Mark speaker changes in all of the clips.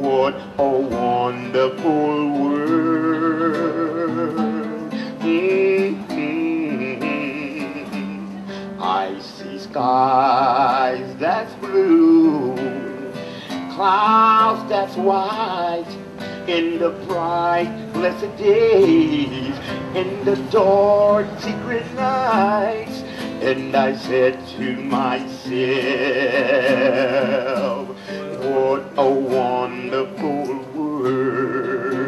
Speaker 1: What a wonderful world. Mm-hmm. I see skies that's blue, clouds that's white, in the bright, blessed days, in the dark, secret nights. And I said to myself, what a wonderful world.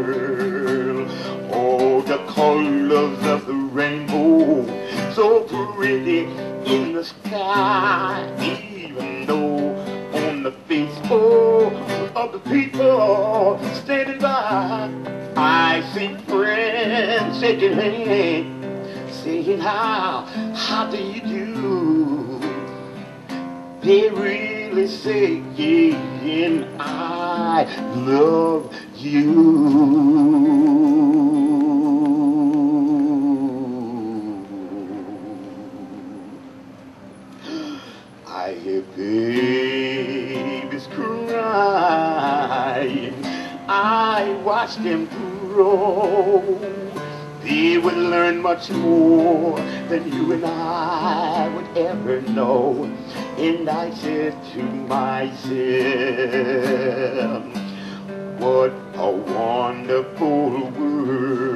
Speaker 1: All the colors of the rainbow, so pretty in the sky, even though on the face oh, of the people standing by, I see friends shaking hands saying how, how do you do? They really saying I love you. I hear babies crying. I watch them grow. They would learn much more than you and I would ever know. And I said to myself, what a wonderful world.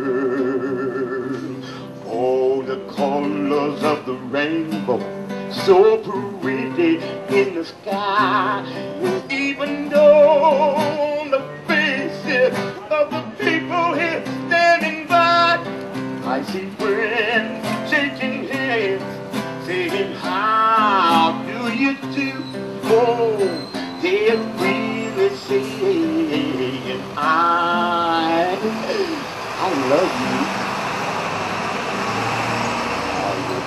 Speaker 1: All the colors of the rainbow, so pretty in the sky. Even though the I love you. All the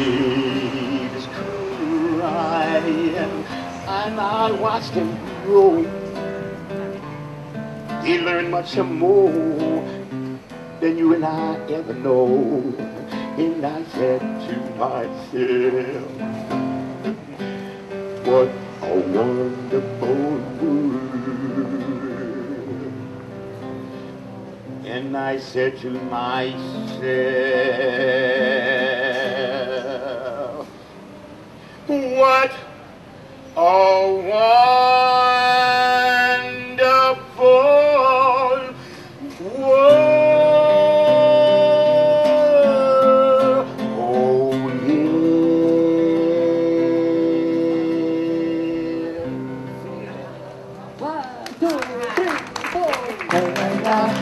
Speaker 1: babies crying, and I watched him grow. He learned much more than you and I ever know. And I said to myself, what a wonderful world. And I said to myself, what a wonderful world. Oh, yeah.
Speaker 2: One, two, three, four.